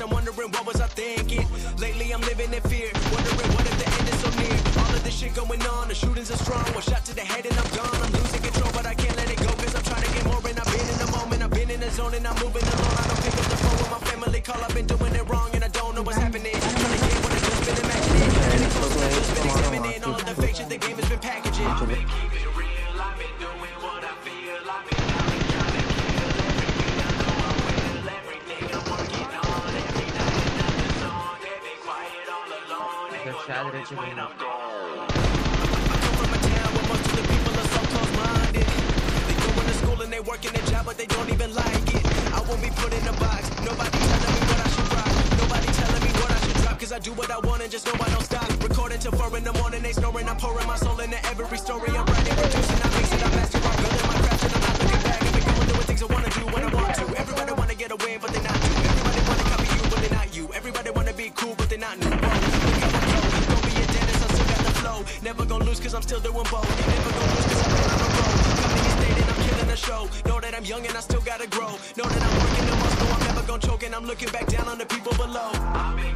I'm wondering what was I thinking. Lately I'm living in fear, wondering what if the end is so near. All of this shit going on, the shootings are strong. One shot to the head and I'm gone. I'm losing control, but I can't let it go, cause I'm trying to get more. And I've been in the moment, I've been in the zone, and I'm moving along. The to school and they job, but they don't even like it. I won't be put in a box. Nobody me what I should drop. Cause I do what I want and just know I don't stop. Till four in the morning, snoring. I'm my soul every story. I'm and I'm not back. Things I wanna do when I want to. Everybody wanna get away, do. You, you. Everybody wanna be cool, but they not new. Whoa, look how I go. Don't be a dentist, I still got the flow. Never gonna lose cause I'm still doing both. Never gonna lose cause I've been on the road. Company is stated, I'm killing the show. Know that I'm young and I still gotta grow. Know that I'm working the know I'm never gonna choke. And I'm looking back down on the people below.